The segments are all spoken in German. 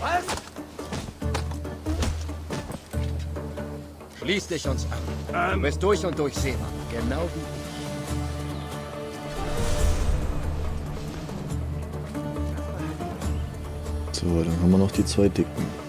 Was? Schließ dich uns an. Du bist durch und durch Seemann. Genau wie ich. So, dann haben wir noch die zwei Dicken.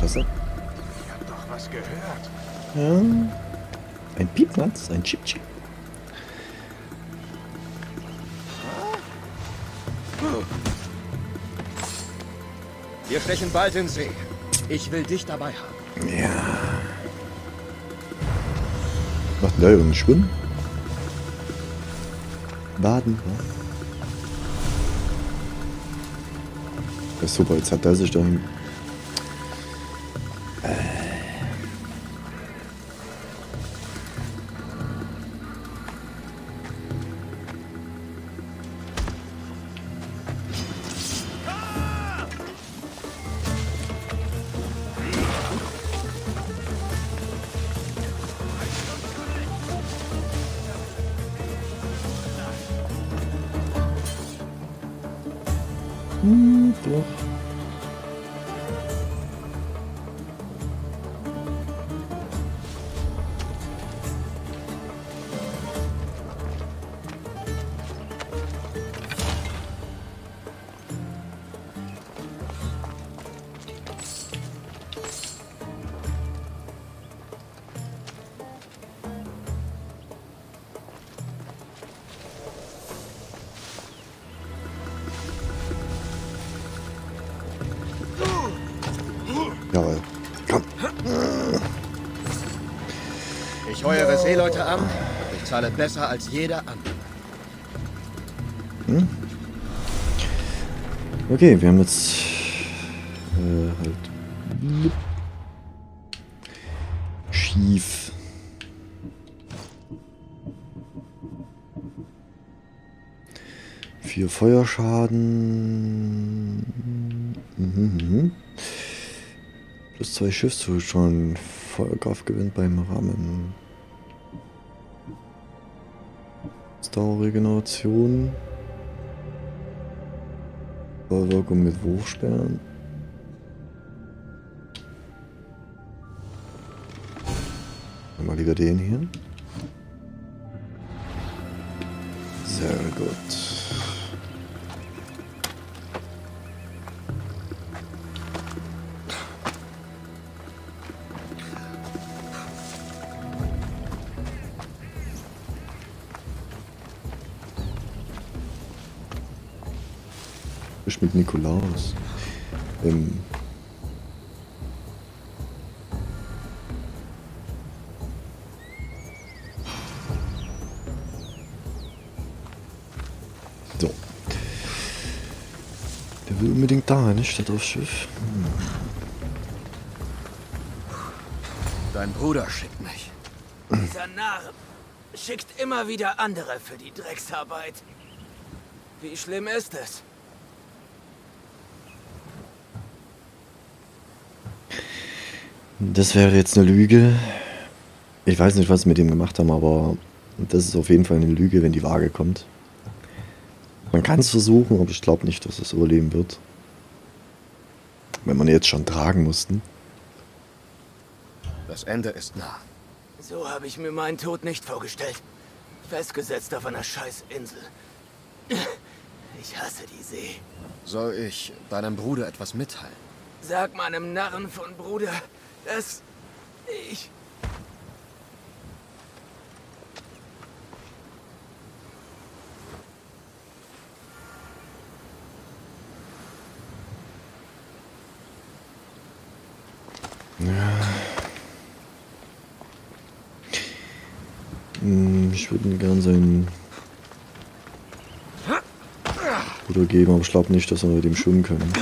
Straße. Ich hab doch was gehört. Ja. Ein Piepmatz, ein Chip-Chip. Wir stechen bald in See. Ich will dich dabei haben. Ja. Macht denn da irgendein Schwimmen? Baden, ja. Ja, super, jetzt hat er sich dann. Hm, Zahle besser als jeder andere. Okay, wir haben jetzt äh, halt schief. Vier Feuerschaden. Mhm, mhm. Plus zwei Schiffszustand. Feuerkraft gewinnt beim Rammen. Dauerregeneration. Wirkung mit Wurfsperren. Mal lieber den hier. Mit Nikolaus. Ähm, so. Der will unbedingt da, nicht? Statt aufs Schiff. Dein Bruder schickt mich. Dieser Narr schickt immer wieder andere für die Drecksarbeit. Wie schlimm ist es? Das wäre jetzt eine Lüge. Ich weiß nicht, was sie mit dem gemacht haben, aber das ist auf jeden Fall eine Lüge, wenn die Waage kommt. Man kann es versuchen, aber ich glaube nicht, dass es überleben wird. Wenn man jetzt schon tragen mussten. Das Ende ist nah. So habe ich mir meinen Tod nicht vorgestellt. Festgesetzt auf einer Scheißinsel. Ich hasse die See. Soll ich deinem Bruder etwas mitteilen? Sag meinem Narren von Bruder, das... Ich... Hm, ich würde mir gern sein Bruder geben, aber ich glaube nicht, dass wir mit ihm schwimmen können.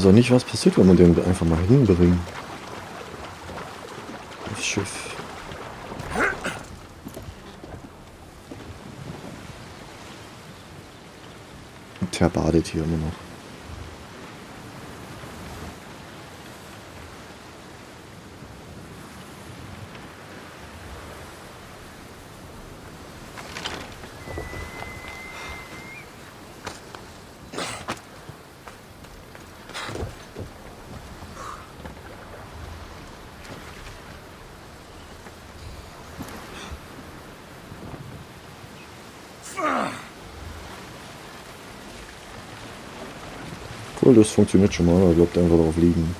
Weiß auch nicht, was passiert, wenn man den einfach mal hinbringt. Aufs Schiff. Der badet hier immer noch. Cool, das funktioniert schon mal, er bleibt einfach drauf liegen.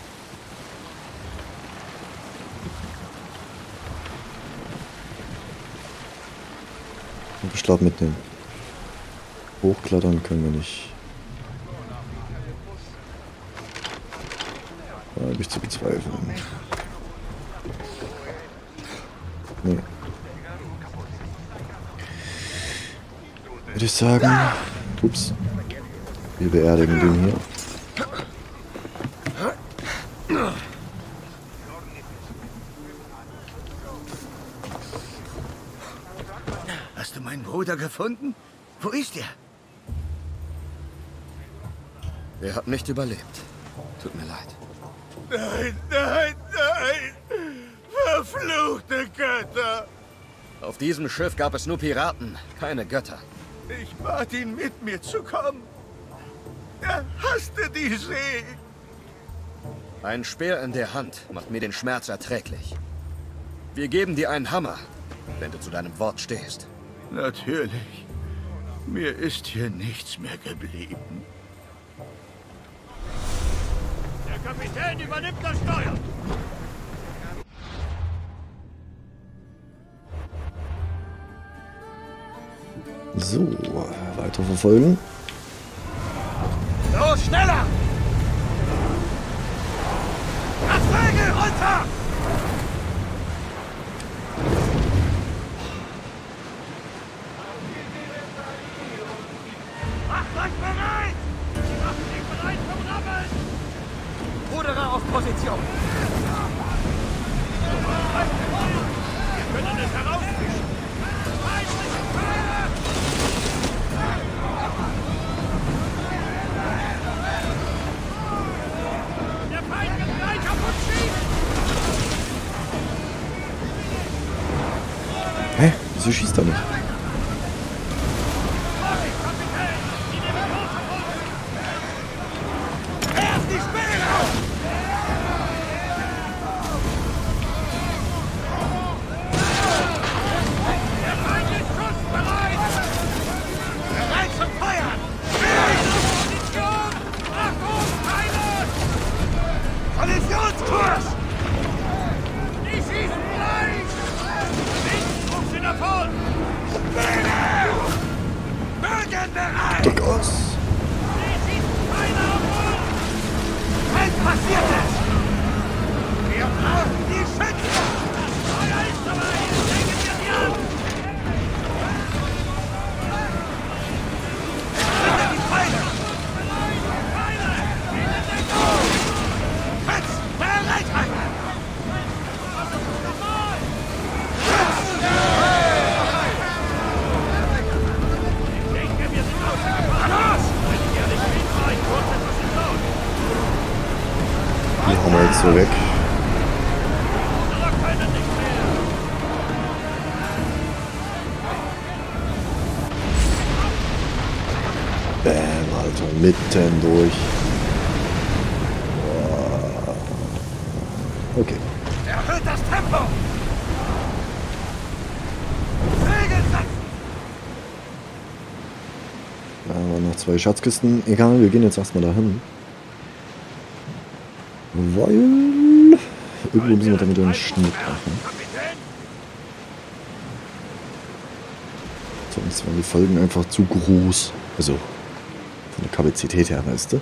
Und ich glaube, mit dem Hochklettern können wir nicht. Da habe ich zu bezweifeln. Nee. Würde ich sagen. Ups. Wir beerdigen den hier. Hast Bruder gefunden? Wo ist er? Er hat nicht überlebt. Tut mir leid. Nein, nein, nein! Verfluchte Götter! Auf diesem Schiff gab es nur Piraten, keine Götter. Ich bat ihn, mit mir zu kommen. Er hasste die See. Ein Speer in der Hand macht mir den Schmerz erträglich. Wir geben dir einen Hammer, wenn du zu deinem Wort stehst. Natürlich. Mir ist hier nichts mehr geblieben. Der Kapitän übernimmt das Steuer. So, weiter verfolgen. Los, schneller! Das Segel runter! Ruderer auf Position. Wir können es herausfischen! Der Feind wird gleich auf schießen! Hä? Wieso schießt er nicht? Mitten durch. Okay. Erhöht das Tempo! Segel setzen! Da haben wir noch zwei Schatzkisten. Egal, wir gehen jetzt erstmal dahin. Weil... Irgendwo müssen wir damit einen Schnitt machen. Sonst waren die Folgen einfach zu groß. Also, Kapazität her, weißt du?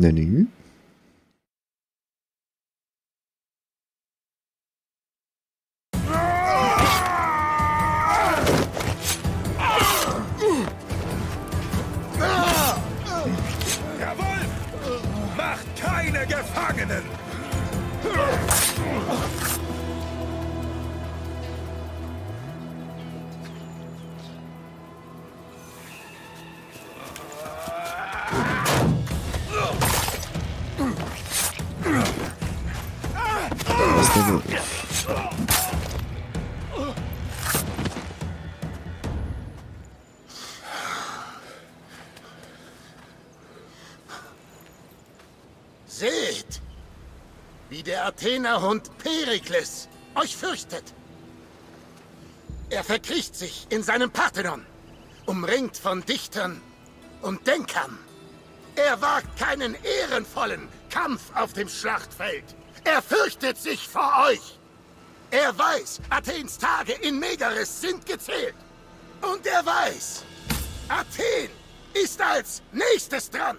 嫩女。Wie der Athenerhund Perikles euch fürchtet. Er verkriecht sich in seinem Parthenon, umringt von Dichtern und Denkern. Er wagt keinen ehrenvollen Kampf auf dem Schlachtfeld. Er fürchtet sich vor euch. Er weiß, Athens Tage in Megaris sind gezählt. Und er weiß, Athen ist als nächstes dran.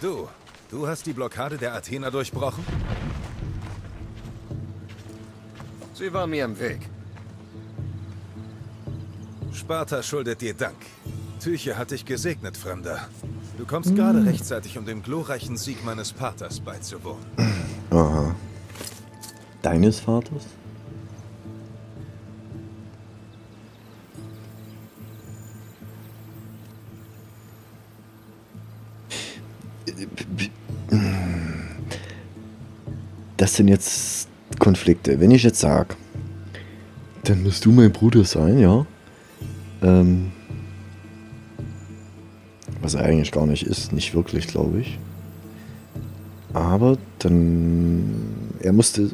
Du, du hast die Blockade der Athener durchbrochen? Sie war mir im Weg. Sparta schuldet dir Dank. Tyche hat dich gesegnet, Fremder. Du kommst gerade rechtzeitig, um dem glorreichen Sieg meines Paters beizuwohnen. Aha. Deines Vaters? Das sind jetzt Konflikte. Wenn ich jetzt sage, dann musst du mein Bruder sein, ja? Ähm, was er eigentlich gar nicht ist, nicht wirklich, glaube ich. Aber dann. Er musste.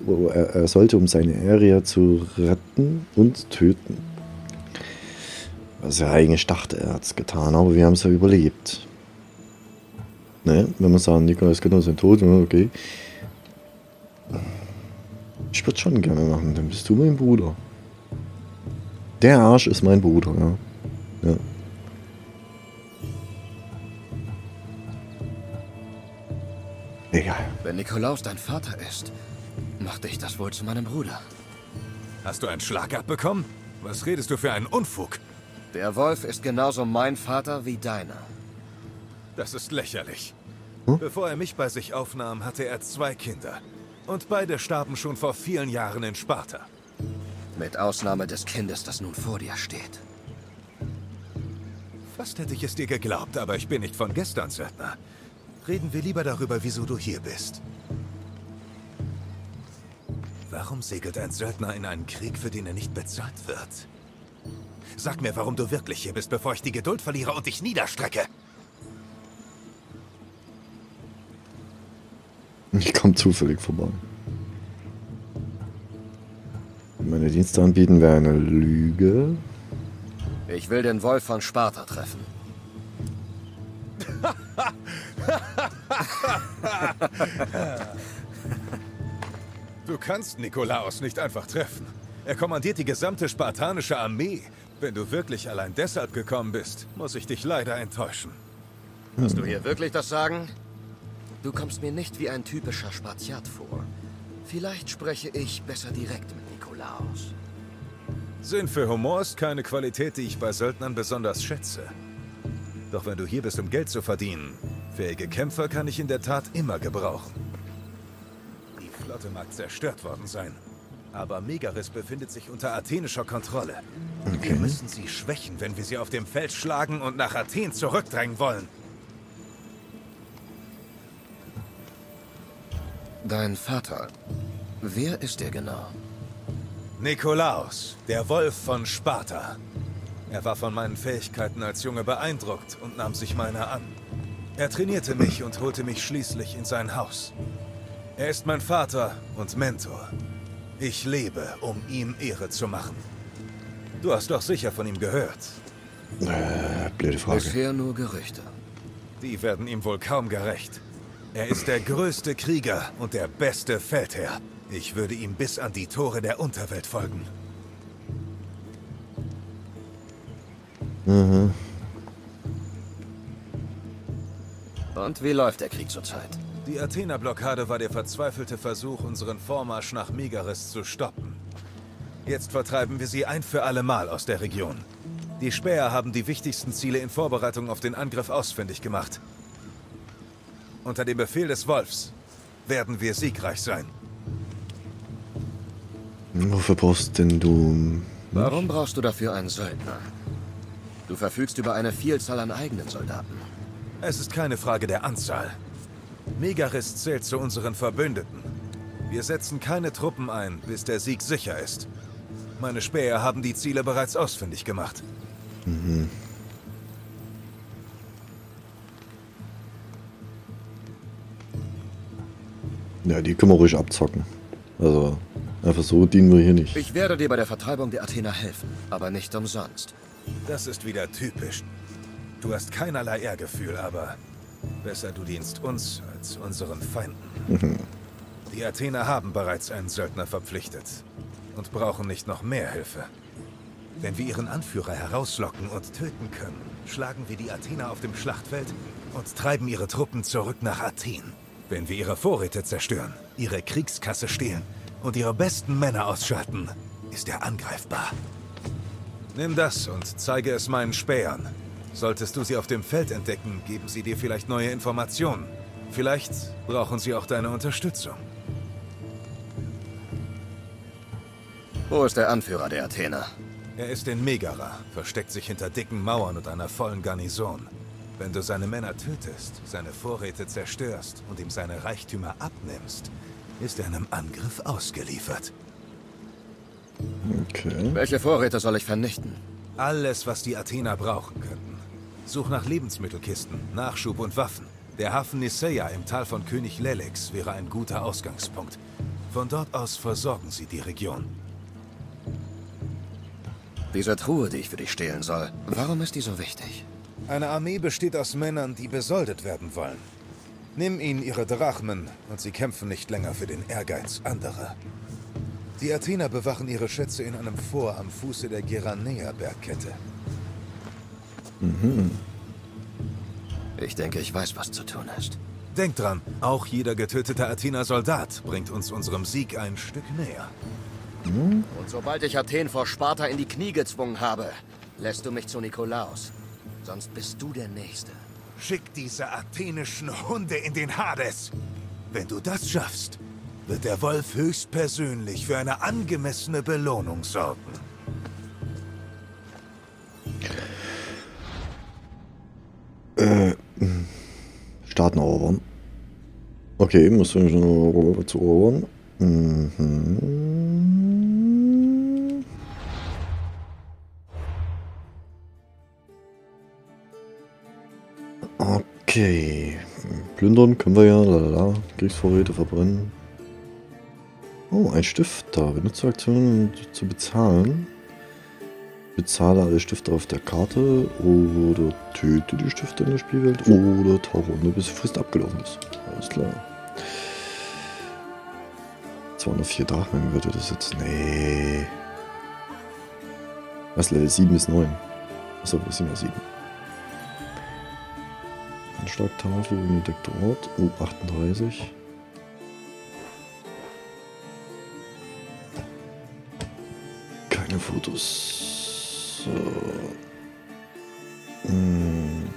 Er, sollte, um seine Area zu retten und töten. Was er eigentlich dachte, er hat es getan, aber wir haben es ja überlebt. Ne? Wenn wir sagen, Nikolaus Kinder sind ja, okay. Ich würde schon gerne machen, dann bist du mein Bruder. Der Arsch ist mein Bruder, ja. ja. Egal. Wenn Nikolaus dein Vater ist, macht dich das wohl zu meinem Bruder. Hast du einen Schlag abbekommen? Was redest du für einen Unfug? Der Wolf ist genauso mein Vater wie deiner. Das ist lächerlich. Hm? Bevor er mich bei sich aufnahm, hatte er zwei Kinder. Und beide starben schon vor vielen Jahren in Sparta. Mit Ausnahme des Kindes, das nun vor dir steht. Fast hätte ich es dir geglaubt, aber ich bin nicht von gestern, Söldner. Reden wir lieber darüber, wieso du hier bist. Warum segelt ein Söldner in einen Krieg, für den er nicht bezahlt wird? Sag mir, warum du wirklich hier bist, bevor ich die Geduld verliere und dich niederstrecke. Ich komme zufällig vorbei. Meine Dienste anbieten wäre eine Lüge. Ich will den Wolf von Sparta treffen. Du kannst Nikolaos nicht einfach treffen. Er kommandiert die gesamte spartanische Armee. Wenn du wirklich allein deshalb gekommen bist, muss ich dich leider enttäuschen. Hast du hier wirklich das Sagen? Du kommst mir nicht wie ein typischer Spartiat vor. Vielleicht spreche ich besser direkt mit Nikolaus. Sinn für Humor ist keine Qualität, die ich bei Söldnern besonders schätze. Doch wenn du hier bist, um Geld zu verdienen, fähige Kämpfer kann ich in der Tat immer gebrauchen. Die Flotte mag zerstört worden sein, aber Megaris befindet sich unter athenischer Kontrolle. Wir müssen sie schwächen, wenn wir sie auf dem Feld schlagen und nach Athen zurückdrängen wollen. Dein Vater, wer ist er genau? Nikolaus, der Wolf von Sparta. Er war von meinen Fähigkeiten als Junge beeindruckt und nahm sich meiner an. Er trainierte mich und holte mich schließlich in sein Haus. Er ist mein Vater und Mentor. Ich lebe, um ihm Ehre zu machen. Du hast doch sicher von ihm gehört. Äh, blöde Frage. Bisher nur Gerüchte. Die werden ihm wohl kaum gerecht. Er ist der größte Krieger und der beste Feldherr. Ich würde ihm bis an die Tore der Unterwelt folgen. Und wie läuft der Krieg zurzeit? Die Athener-Blockade war der verzweifelte Versuch, unseren Vormarsch nach Megaris zu stoppen. Jetzt vertreiben wir sie ein für alle Mal aus der Region. Die Späher haben die wichtigsten Ziele in Vorbereitung auf den Angriff ausfindig gemacht. Unter dem Befehl des Wolfs werden wir siegreich sein. Wofür brauchst denn du... Warum brauchst du dafür einen Söldner? Du verfügst über eine Vielzahl an eigenen Soldaten. Es ist keine Frage der Anzahl. Megaris zählt zu unseren Verbündeten. Wir setzen keine Truppen ein, bis der Sieg sicher ist. Meine Späher haben die Ziele bereits ausfindig gemacht. Ja, die können wir ruhig abzocken. Also, einfach so dienen wir hier nicht. Ich werde dir bei der Vertreibung der Athener helfen, aber nicht umsonst. Das ist wieder typisch. Du hast keinerlei Ehrgefühl, aber besser du dienst uns als unseren Feinden. Die Athener haben bereits einen Söldner verpflichtet und brauchen nicht noch mehr Hilfe. Wenn wir ihren Anführer herauslocken und töten können, schlagen wir die Athener auf dem Schlachtfeld und treiben ihre Truppen zurück nach Athen. Wenn wir ihre Vorräte zerstören, ihre Kriegskasse stehlen und ihre besten Männer ausschalten, ist er angreifbar. Nimm das und zeige es meinen Spähern. Solltest du sie auf dem Feld entdecken, geben sie dir vielleicht neue Informationen. Vielleicht brauchen sie auch deine Unterstützung. Wo ist der Anführer der Athener? Er ist in Megara, versteckt sich hinter dicken Mauern und einer vollen Garnison. Wenn du seine Männer tötest, seine Vorräte zerstörst und ihm seine Reichtümer abnimmst, ist er einem Angriff ausgeliefert. Okay. Welche Vorräte soll ich vernichten? Alles, was die Athener brauchen könnten. Such nach Lebensmittelkisten, Nachschub und Waffen. Der Hafen Nisaea im Tal von König Lelex wäre ein guter Ausgangspunkt. Von dort aus versorgen sie die Region. Diese Truhe, die ich für dich stehlen soll, warum ist die so wichtig? Eine Armee besteht aus Männern, die besoldet werden wollen. Nimm ihnen ihre Drachmen und sie kämpfen nicht länger für den Ehrgeiz anderer. Die Athener bewachen ihre Schätze in einem Fort am Fuße der Geranea-Bergkette. Ich denke, ich weiß, was zu tun ist. Denk dran, auch jeder getötete Athener Soldat bringt uns unserem Sieg ein Stück näher. Und sobald ich Athen vor Sparta in die Knie gezwungen habe, lässt du mich zu Nikolaus. Sonst bist du der Nächste. Schick diese athenischen Hunde in den Hades. Wenn du das schaffst, wird der Wolf höchstpersönlich für eine angemessene Belohnung sorgen. Staaten erobern. Okay, muss ich noch zu erobern. Mhm. Okay. Plündern können wir ja, lalala. Kriegsvorräte verbrennen. Oh, ein Stifter. Benutzeraktionen zu bezahlen. Bezahle alle Stifte auf der Karte oder töte die Stifte in der Spielwelt oder tauche nur bis die Frist abgelaufen ist. Alles klar. 204 Drachmen würde das jetzt. Nee. Was, Level 7 ist 9? Achso, wir sind ja 7. Anschlagtafel im Ort. Oh, 38. Keine Fotos. So. Hm.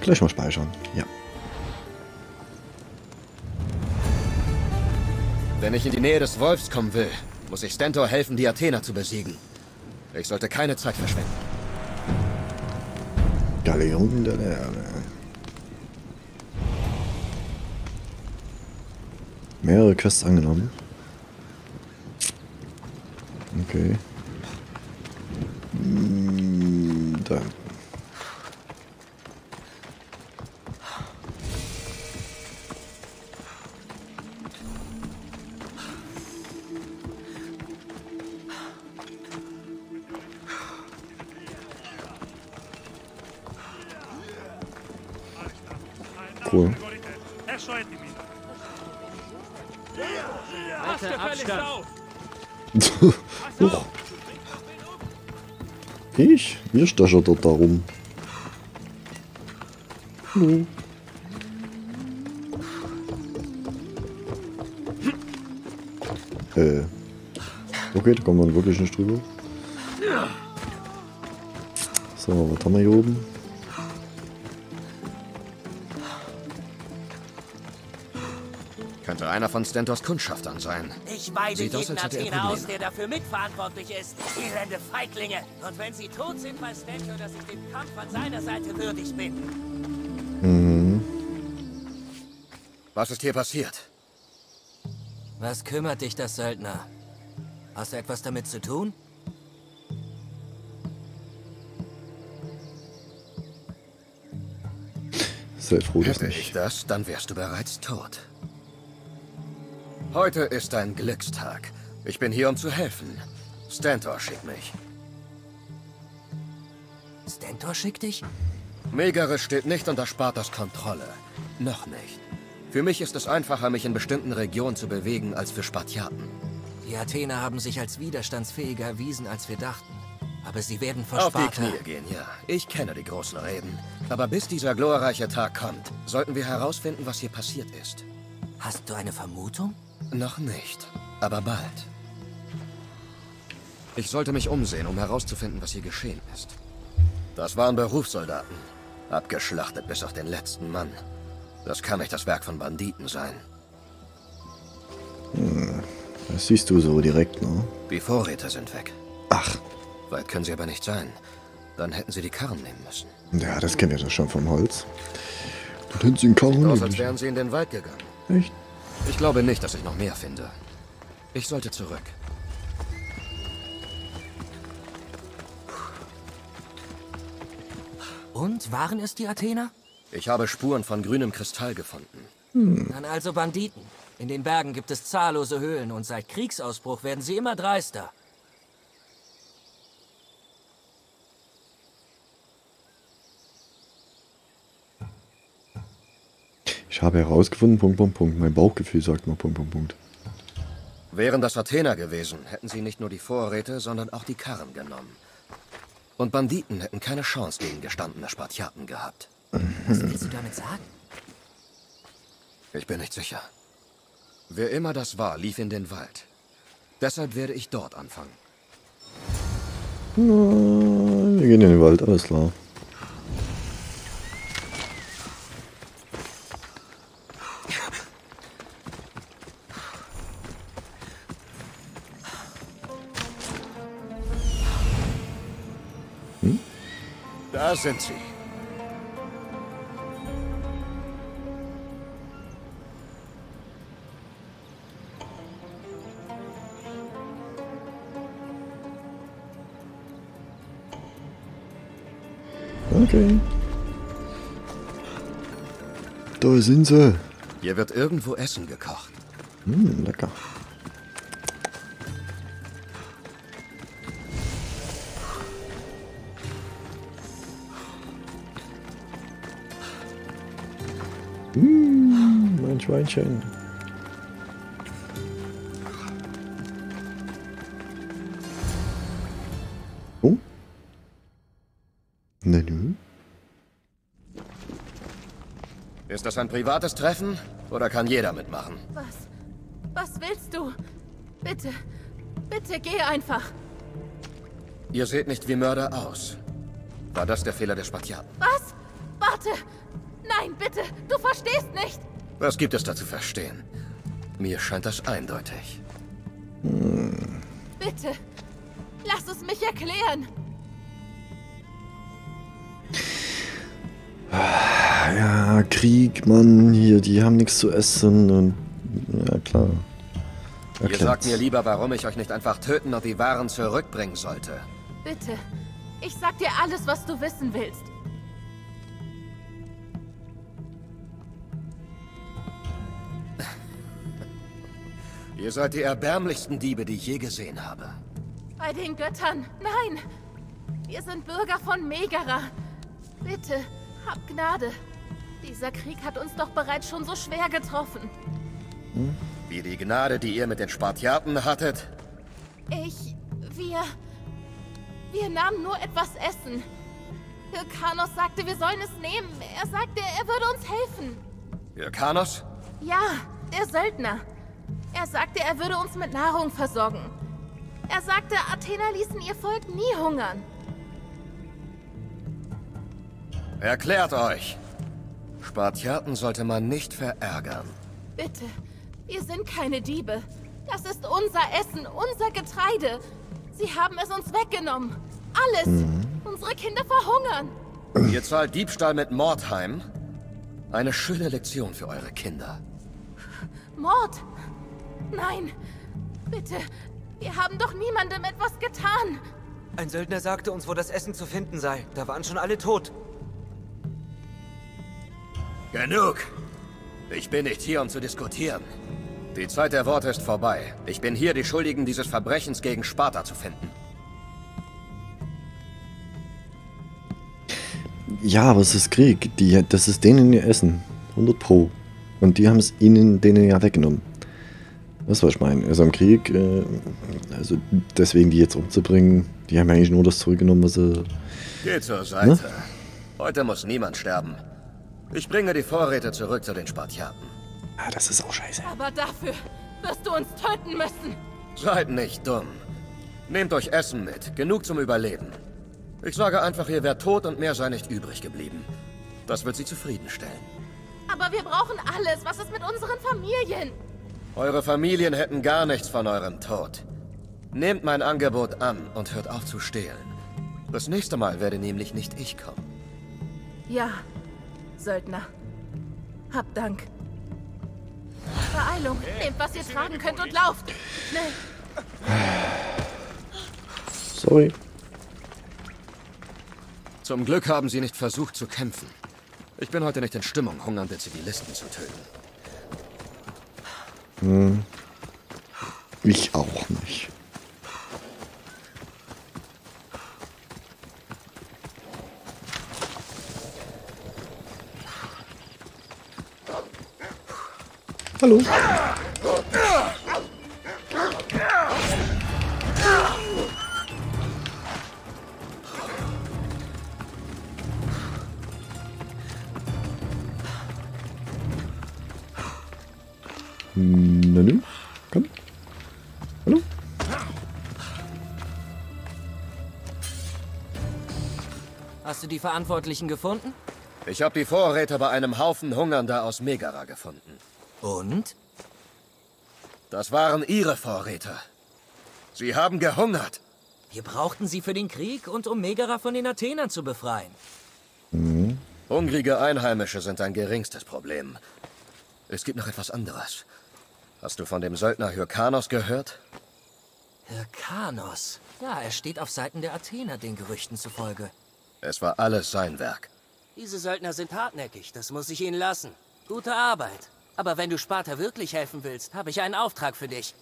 Gleich mal speichern. Ja. Wenn ich in die Nähe des Wolfs kommen will, muss ich Stentor helfen, die Athener zu besiegen. Ich sollte keine Zeit verschwenden. Galeon der Lerne. Mehrere Quests angenommen. Okay. Hm, Da. Ich? Ihr stachert dort darum. Hallo. Äh. Okay, da kommt man wirklich nicht drüber. So, was haben wir hier oben? Einer von Stentors Kundschaftern sein. Ich weide Sieht aus, jeden als hätte er Athener aus, der dafür mitverantwortlich ist. Elende Feiglinge. Und wenn sie tot sind, weiß Stentor, dass ich dem Kampf an seiner Seite würdig bin. Mhm. Was ist hier passiert? Was kümmert dich das, Söldner? Hast du etwas damit zu tun? Sei froh, dass Hätte ich nicht. das, dann wärst du bereits tot. Heute ist ein Glückstag. Ich bin hier, um zu helfen. Stentor schickt mich. Stentor schickt dich? Megaris steht nicht unter Spartas Kontrolle. Noch nicht. Für mich ist es einfacher, mich in bestimmten Regionen zu bewegen, als für Spartiaten. Die Athener haben sich als widerstandsfähiger erwiesen, als wir dachten. Aber sie werden vor Auf die Sparta... Knie gehen, ja. Ich kenne die großen Reden. Aber bis dieser glorreiche Tag kommt, sollten wir herausfinden, was hier passiert ist. Hast du eine Vermutung? Noch nicht, aber bald. Ich sollte mich umsehen, um herauszufinden, was hier geschehen ist. Das waren Berufssoldaten. Abgeschlachtet bis auf den letzten Mann. Das kann nicht das Werk von Banditen sein. Das siehst du so direkt, ne? Die Vorräte sind weg. Ach, Weit können sie aber nicht sein. Dann hätten sie die Karren nehmen müssen. ja, das kennen wir doch schon vom Holz. Dann hätten sie einen Karren Aus, als nämlich. wären sie in den Wald gegangen. Echt? Ich glaube nicht, dass ich noch mehr finde. Ich sollte zurück. Und, waren es die Athener? Ich habe Spuren von grünem Kristall gefunden. Dann also Banditen. In den Bergen gibt es zahllose Höhlen und seit Kriegsausbruch werden sie immer dreister. Ich habe herausgefunden, Punkt, Punkt, Punkt. Mein Bauchgefühl sagt mir Punkt, Punkt, Punkt. Wären das Athener gewesen, hätten sie nicht nur die Vorräte, sondern auch die Karren genommen. Und Banditen hätten keine Chance gegen gestandene Spartiaten gehabt. Was willst du damit sagen? Ich bin nicht sicher. Wer immer das war, lief in den Wald. Deshalb werde ich dort anfangen. Wir gehen in den Wald, alles klar. Sind sie. Okay. Da sind sie. Hier wird irgendwo Essen gekocht. Hm, lecker. Mein Schweinchen. Oh. Nu. Ist das ein privates Treffen oder kann jeder mitmachen? Was? Was willst du? Bitte. Bitte geh einfach. Ihr seht nicht wie Mörder aus. War das der Fehler der Spartiaten? Was? Warte! Nein, bitte! Du verstehst nicht! Was gibt es da zu verstehen? Mir scheint das eindeutig. Bitte! Lass es mich erklären! Ja, Krieg, Mann, hier, die haben nichts zu essen und. Ja, klar. Ihr sagt mir lieber, warum ich euch nicht einfach töten und die Waren zurückbringen sollte. Bitte. Ich sag dir alles, was du wissen willst. Ihr seid die erbärmlichsten Diebe, die ich je gesehen habe. Bei den Göttern. Nein! Wir sind Bürger von Megara. Bitte, hab Gnade. Dieser Krieg hat uns doch bereits schon so schwer getroffen. Wie die Gnade, die ihr mit den Spartiaten hattet? Ich. Wir. Wir nahmen nur etwas Essen. Hyrkanos sagte, wir sollen es nehmen. Er sagte, er würde uns helfen. Hyrkanos? Ja, der Söldner. Er sagte, er würde uns mit Nahrung versorgen. Er sagte, Athener ließen ihr Volk nie hungern. Erklärt euch. Spartiaten sollte man nicht verärgern. Bitte, wir sind keine Diebe. Das ist unser Essen, unser Getreide. Sie haben es uns weggenommen. Alles. Unsere Kinder verhungern. Ihr zahlt Diebstahl mit Mord heim? Eine schöne Lektion für eure Kinder. Mord? Nein. Bitte, wir haben doch niemandem etwas getan. Ein Söldner sagte uns, wo das Essen zu finden sei. Da waren schon alle tot. Genug! Ich bin nicht hier, um zu diskutieren. Die Zeit der Worte ist vorbei. Ich bin hier, die Schuldigen dieses Verbrechens gegen Sparta zu finden. Ja, aber es ist Krieg. Die, das ist denen ihr Essen. 100 Pro. Und die haben es ihnen, denen ja weggenommen. Das was ich meine. Also im Krieg, äh, also deswegen die jetzt umzubringen, die haben ja eigentlich nur das zurückgenommen, was sie. Geht zur Seite. Heute muss niemand sterben. Ich bringe die Vorräte zurück zu den Spartiaten. Ah, das ist auch scheiße. Aber dafür wirst du uns töten müssen. Seid nicht dumm. Nehmt euch Essen mit, genug zum Überleben. Ich sage einfach, ihr wärt tot und mehr sei nicht übrig geblieben. Das wird sie zufriedenstellen. Aber wir brauchen alles. Was ist mit unseren Familien? Eure Familien hätten gar nichts von eurem Tod. Nehmt mein Angebot an und hört auf zu stehlen. Das nächste Mal werde nämlich nicht ich kommen. Ja, Söldner. Hab Dank. Beeilung. Nehmt, was ihr tragen könnt und lauft. Schnell. Sorry. Zum Glück haben sie nicht versucht zu kämpfen. Ich bin heute nicht in Stimmung, hungernde Zivilisten zu töten. Ich auch nicht. Hallo. Hast du die Verantwortlichen gefunden? Ich habe die Vorräte bei einem Haufen Hungernder aus Megara gefunden. Und? Das waren ihre Vorräte. Sie haben gehungert. Wir brauchten sie für den Krieg und um Megara von den Athenern zu befreien. Hungrige Einheimische sind ein geringstes Problem. Es gibt noch etwas anderes. Hast du von dem Söldner Hyrkanos gehört? Hyrkanos. Ja, er steht auf Seiten der Athener, den Gerüchten zufolge. Es war alles sein Werk. Diese Söldner sind hartnäckig, das muss ich ihnen lassen. Gute Arbeit. Aber wenn du Sparta wirklich helfen willst, habe ich einen Auftrag für dich.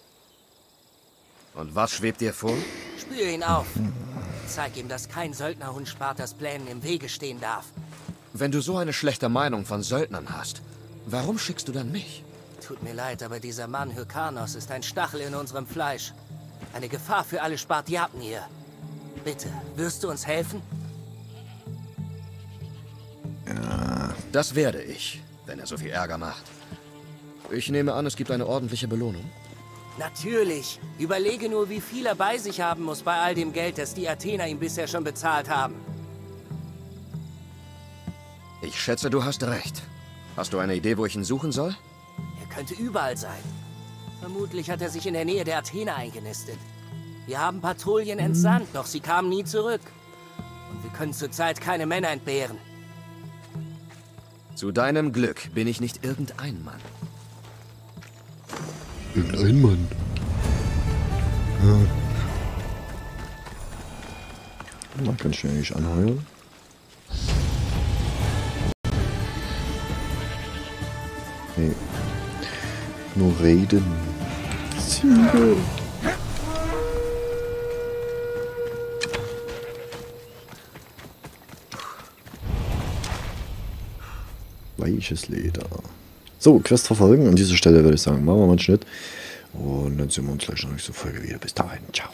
Und was schwebt dir vor? Spür ihn auf. Zeig ihm, dass kein Söldnerhund Spartas Plänen im Wege stehen darf. Wenn du so eine schlechte Meinung von Söldnern hast, warum schickst du dann mich? Tut mir leid, aber dieser Mann Hyrkanos ist ein Stachel in unserem Fleisch. Eine Gefahr für alle Spartiaten hier. Bitte, wirst du uns helfen? Das werde ich, wenn er so viel Ärger macht. Ich nehme an, es gibt eine ordentliche Belohnung. Natürlich. Überlege nur, wie viel er bei sich haben muss bei all dem Geld, das die Athener ihm bisher schon bezahlt haben. Ich schätze, du hast recht. Hast du eine Idee, wo ich ihn suchen soll? Er könnte überall sein. Vermutlich hat er sich in der Nähe der Athener eingenistet. Wir haben Patrouillen entsandt, doch sie kamen nie zurück. Und wir können zurzeit keine Männer entbehren. Zu deinem Glück bin ich nicht irgendein Mann. Irgendein Mann. Ja. Man kann ich eigentlich anheuern. Nee. Nur reden. Ziege. Weiches Leder. So, Quest verfolgen. An dieser Stelle würde ich sagen, machen wir mal einen Schnitt. Und dann sehen wir uns gleich noch nächste Folge wieder. Bis dahin. Ciao.